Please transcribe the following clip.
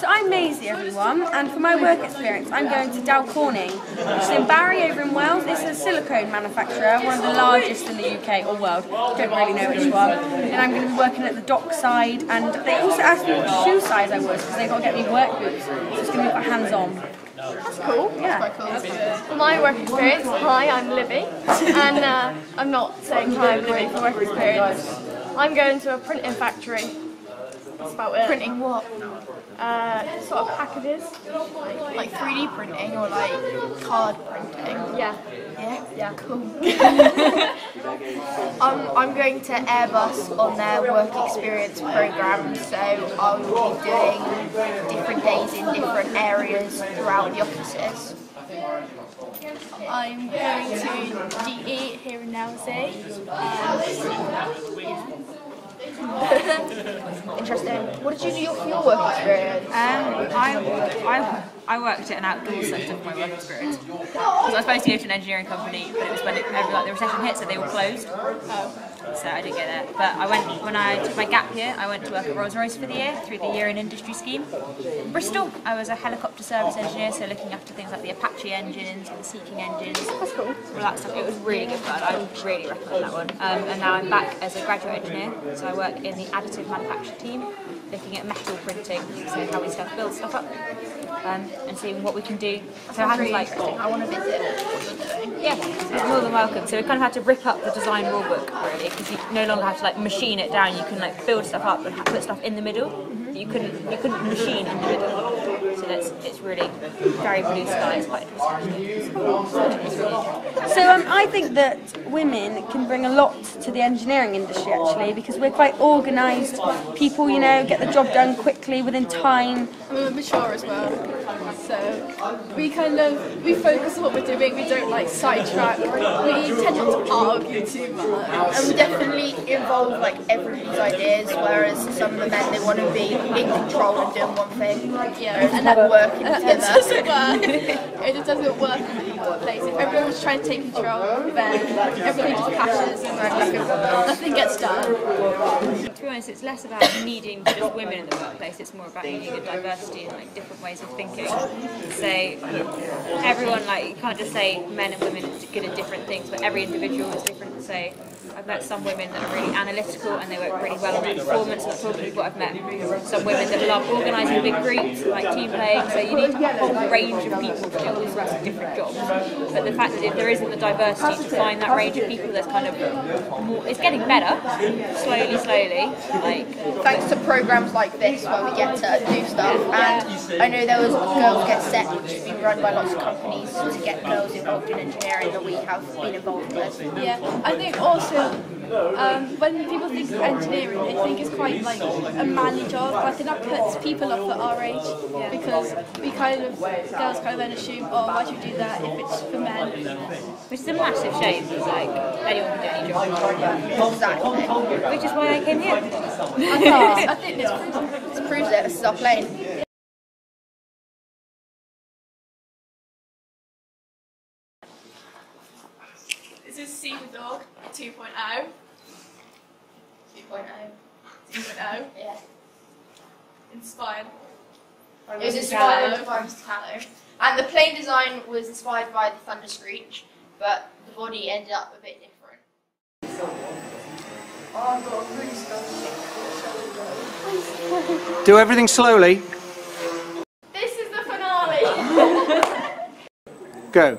So I'm Maisie, everyone, and for my work experience, I'm going to Dow Corning, which is in Barry over in Wales. It's a silicone manufacturer, one of the largest in the UK or world. Don't really know which one. And I'm going to be working at the dock side, and they also asked me what shoe size I was because they've got to get me work boots. So it's going to be quite hands-on. That's cool. Yeah. That's quite cool. For my work experience, hi, I'm Libby, and uh, I'm not saying hi, I'm Libby for work experience. I'm going to a printing factory. That's about it. Printing what? Uh, sort of packages. Like 3D printing or like card printing? Yeah. Yeah. Yeah. Cool. Um, I'm going to Airbus on their work experience program, so I will be doing different days in different areas throughout the offices. I'm going to GE here in Nailsea. Interesting. What did you do for your work experience? Um, I, I, I worked at an outdoor centre for my work experience. Because I was supposed to go to an engineering company, but it was when it, every, like, the recession hit, so they were closed. So I didn't get there. But I went when I took my gap year. I went to work at Rolls Royce for the year through the year in industry scheme. In Bristol, I was a helicopter service engineer, so looking after things like the Apache engines and the Sea King engines. That's cool. All that stuff. It was really good fun. I would really recommend that one. Um, and now I'm back as a graduate engineer, so I work in the additive manufacture team, looking at metal printing, so how we stuff build stuff up. Um, and seeing what we can do. So I had like I want to visit what you're doing. yeah, it's more than welcome. So we kind of had to rip up the design rule book really, because you no longer have to like machine it down. You can like build stuff up and put stuff in the middle. that You couldn't you couldn't machine in the middle. So that's it's really very blue sky. It's quite interesting. Interesting. So um, I think that women can bring a lot to the engineering industry actually because we're quite organised people, you know, get the job done quickly within time. And we're mature as well. So we kind of we focus on what we're doing. We don't like sidetrack. We tend not to argue too much. And we definitely involve like everybody's ideas, whereas some of the men they want to be in control and doing one thing. Yeah, and then working It together. doesn't work. It just doesn't work in the workplace. Everyone's trying to take control, then everything just clashes and nothing gets done. To be honest, it's less about needing just women in the workplace. It's more about needing a diversity and like different ways of thinking. So everyone like you can't just say men and women are good at different things, but every individual is different. So I've met some women that are really analytical and they work really well on their performance. Not talking people I've met some women that love organising big groups, like team playing. So you need a whole range of people to do all sorts of different jobs. But the fact that if there isn't the diversity to find that range of people, there's kind of more. It's getting better, slowly, slowly. Like Thanks to programs like this where we get to do stuff. And I know there was Girls Get Set, which has been run by lots of companies to get girls involved in engineering that we have been involved with. Yeah, I think also um, when people think of engineering, they think it's quite like a manly job. I think that puts people off at our age because we kind of girls kind of then assume, oh, why should you do that if it's for men? which is a massive shame because like anyone can do any job. Exactly. Which is why I came here. I think this proves it. This proves it. This is our plane. This is Dog 2.0. 2.0. 2.0. Yeah. Inspired. It was inspired by Mr. Tallow. And the plane design was inspired by the Thunderscreech, but the body ended up a bit different. Do everything slowly. This is the finale. Go.